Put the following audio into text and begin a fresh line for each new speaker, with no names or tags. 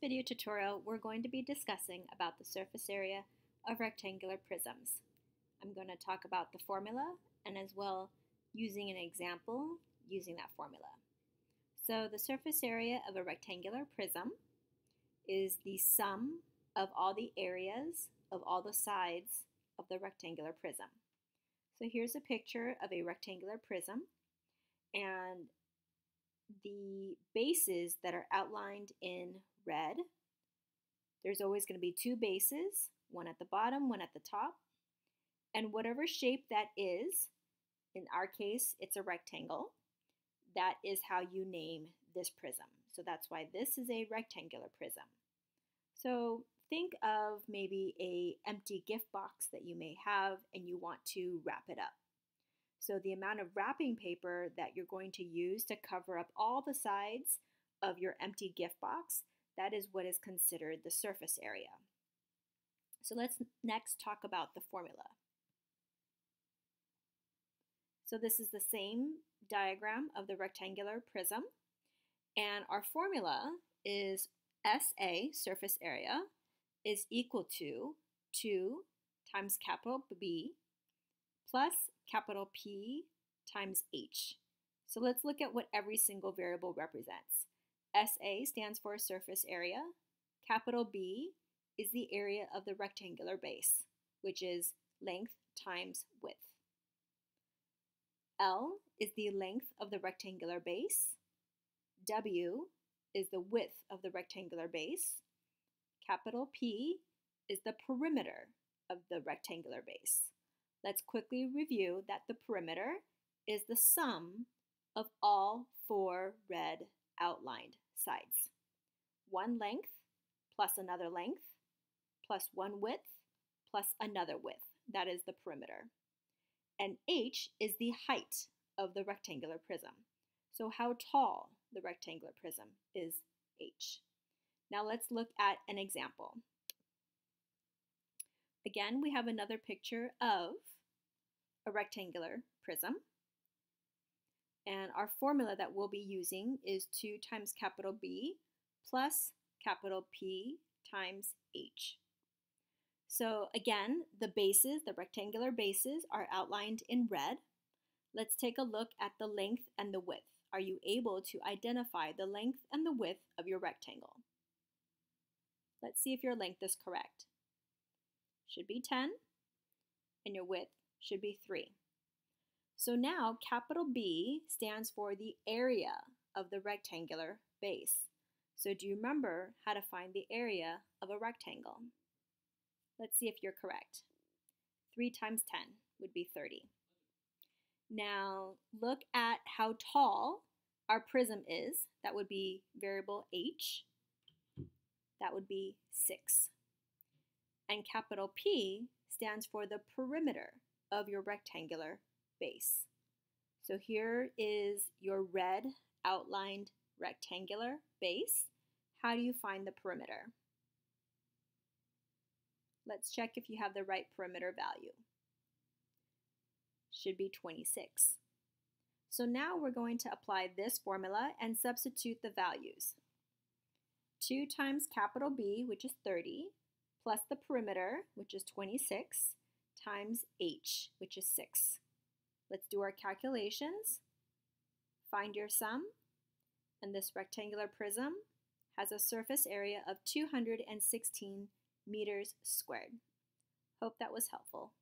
video tutorial, we're going to be discussing about the surface area of rectangular prisms. I'm going to talk about the formula and as well using an example using that formula. So the surface area of a rectangular prism is the sum of all the areas of all the sides of the rectangular prism. So here's a picture of a rectangular prism and the bases that are outlined in red, there's always going to be two bases, one at the bottom, one at the top. And whatever shape that is, in our case, it's a rectangle, that is how you name this prism. So that's why this is a rectangular prism. So think of maybe a empty gift box that you may have and you want to wrap it up. So the amount of wrapping paper that you're going to use to cover up all the sides of your empty gift box, that is what is considered the surface area. So let's next talk about the formula. So this is the same diagram of the rectangular prism. And our formula is SA, surface area, is equal to 2 times capital B plus capital P times H. So let's look at what every single variable represents. SA stands for surface area. Capital B is the area of the rectangular base, which is length times width. L is the length of the rectangular base. W is the width of the rectangular base. Capital P is the perimeter of the rectangular base. Let's quickly review that the perimeter is the sum of all four red outlined sides. One length plus another length plus one width plus another width. That is the perimeter. And h is the height of the rectangular prism. So how tall the rectangular prism is h. Now let's look at an example. Again, we have another picture of a rectangular prism. And our formula that we'll be using is 2 times capital B plus capital P times H. So again, the bases, the rectangular bases, are outlined in red. Let's take a look at the length and the width. Are you able to identify the length and the width of your rectangle? Let's see if your length is correct. Should be 10, and your width should be 3. So now capital B stands for the area of the rectangular base. So do you remember how to find the area of a rectangle? Let's see if you're correct. 3 times 10 would be 30. Now look at how tall our prism is. That would be variable h. That would be 6. And capital P stands for the perimeter of your rectangular base. So here is your red outlined rectangular base. How do you find the perimeter? Let's check if you have the right perimeter value. Should be 26. So now we're going to apply this formula and substitute the values. 2 times capital B, which is 30, plus the perimeter, which is 26, times h, which is 6. Let's do our calculations. Find your sum, and this rectangular prism has a surface area of 216 meters squared. Hope that was helpful.